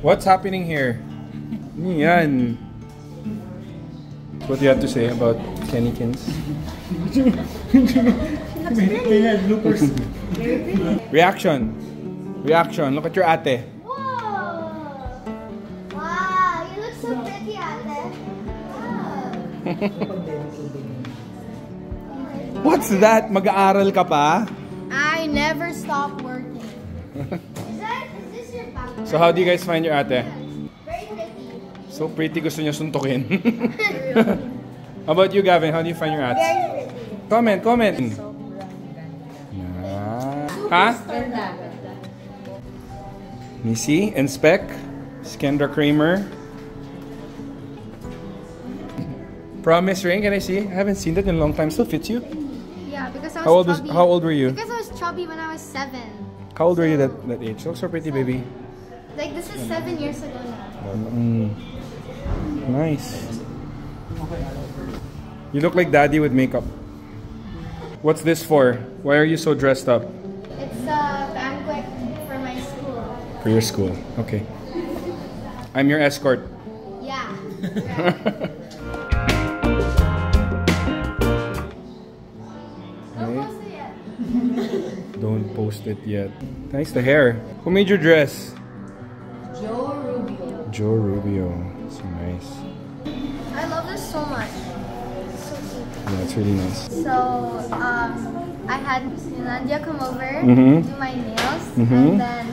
What's happening here? Yan. What do you have to say about Kennykins? Reaction. Reaction. Look at your ate. Whoa! Wow, you look so pretty, Ate. Wow. What's that? Mag-aaral ka pa? I never stop working. So how do you guys find your ate? Very pretty. So pretty gusto niya suntukin. how about you, Gavin? How do you find your ate? Very pretty. Comment, comment. Ah. Ha? Missy, Inspec, Skendra Kramer. Promise ring, can I see? I haven't seen that in a long time. Still fits you. Yeah, because I was How old was how old were you? Because I was chubby when I was seven. How old were you that, that age? Looks so pretty, baby. Like this is seven years ago now. Mm. Nice. You look like daddy with makeup. What's this for? Why are you so dressed up? It's a banquet for my school. For your school. Okay. I'm your escort. Yeah. Don't Right. post it yet. Don't post it yet. Nice the hair. Who made your dress? Joe Rubio. Joe Rubio. So nice. I love this so much. It's so cute. Yeah, it's really nice. So, um, I had Nadia come over, Mhm. do my nails, Mhm. and then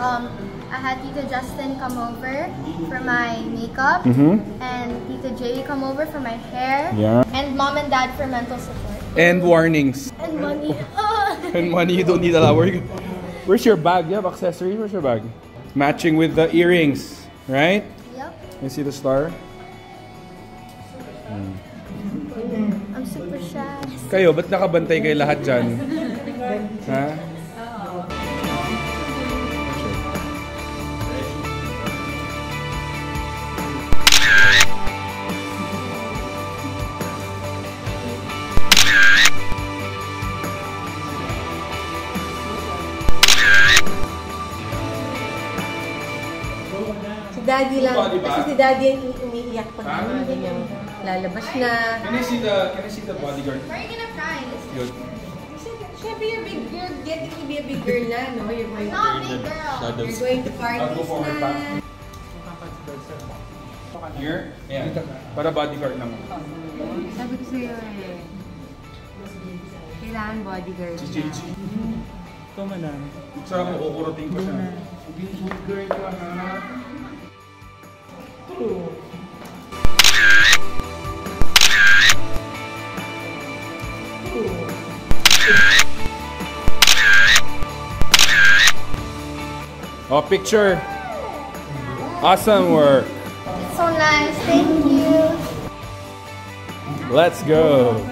um, I had Tita Justin come over for my makeup, Mhm. and Tita Jay come over for my hair, Yeah. and mom and dad for mental support. And warnings. And money. And money you don't need a lot. Where you- Where's your bag? You have accessories? Where's your bag? Matching with the earrings, right? yep, You see the star? I'm super shy. Kayo, ba't nakabantay kayo lahat dyan? ha? Daddy lang. Oo, diba? Kasi si Daddy ang umiiyak pag Ah. ganyan. Lalabas na. Can I see the Can I see the bodyguard? Where are you gonna this? Good. Siyempre, you're, big, you're getting to be a big girl na, no? You're going, Not a big girl. you're going to parties na. Here? Yeah. Para bodyguard naman. Sabi ko sa'yo eh, kailangan bodyguard na. Gigi. Ito man na. Sa ako, kukurutin ko siya. Good girl ka ha. Oh, picture. Awesome work. It's so nice. Thank you. Let's go.